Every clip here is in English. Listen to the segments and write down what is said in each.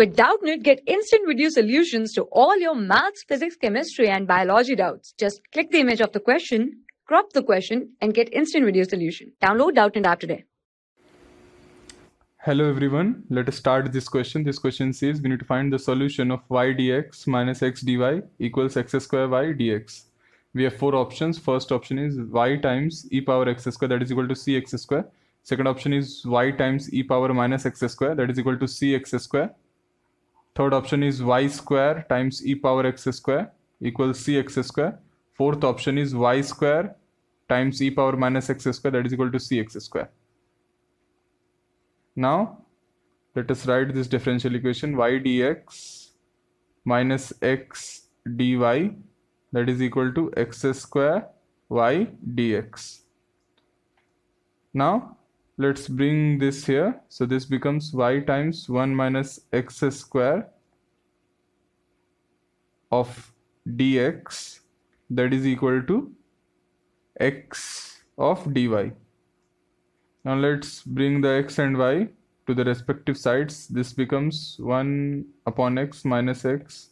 With Doubtnut, get instant video solutions to all your maths, physics, chemistry, and biology doubts. Just click the image of the question, crop the question, and get instant video solution. Download Doubtnut app today. Hello everyone, let us start this question. This question says we need to find the solution of y dx minus x dy equals x square y dx. We have four options. First option is y times e power x square that is equal to cx square. Second option is y times e power minus x square that is equal to cx square. Third option is y square times e power x square equals cx square. Fourth option is y square times e power minus x square that is equal to cx square. Now let us write this differential equation y dx minus x dy that is equal to x square y dx. Now let's bring this here. So this becomes y times 1 minus x square of dx that is equal to x of dy. Now let's bring the x and y to the respective sides. This becomes 1 upon x minus x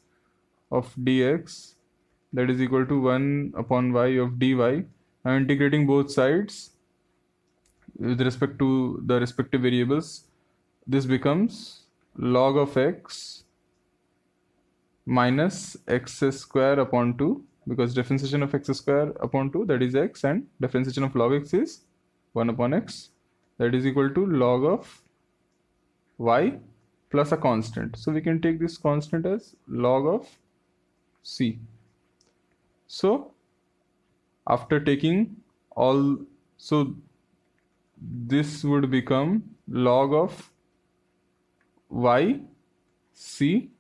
of dx that is equal to 1 upon y of dy. I'm integrating both sides with respect to the respective variables. This becomes log of x minus x square upon 2 because differentiation of x square upon 2 that is x and differentiation of log x is 1 upon x that is equal to log of y plus a constant. So we can take this constant as log of c. So after taking all, so this would become log of y c.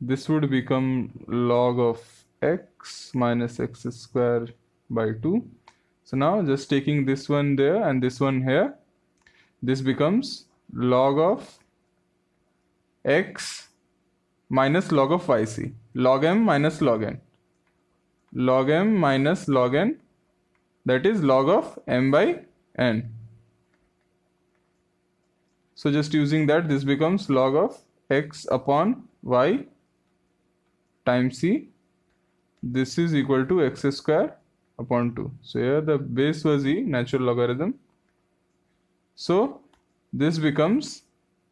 This would become log of x minus x square by 2 so now just taking this one there and this one here, this becomes log of x minus log of yc. Log m minus log n. Log m minus log n that is log of m by n. So just using that this becomes log of x upon y times c. This is equal to x square upon 2. So here the base was e natural logarithm. So this becomes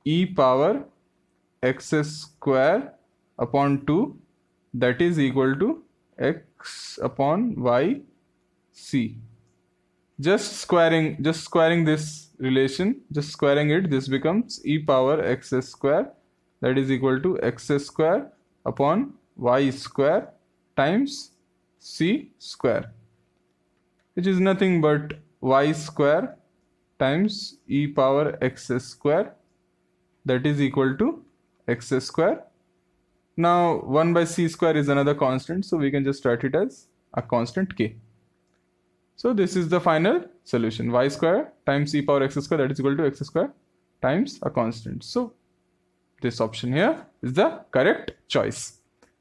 e power x square upon 2 that is equal to x upon y c. Just squaring just squaring this relation just squaring it this becomes e power x square that is equal to x square upon y square times c square which is nothing but y square times e power x square that is equal to x square. Now 1 by c square is another constant so we can just write it as a constant k. So this is the final solution y square times e power x square that is equal to x square times a constant. So this option here is the correct choice.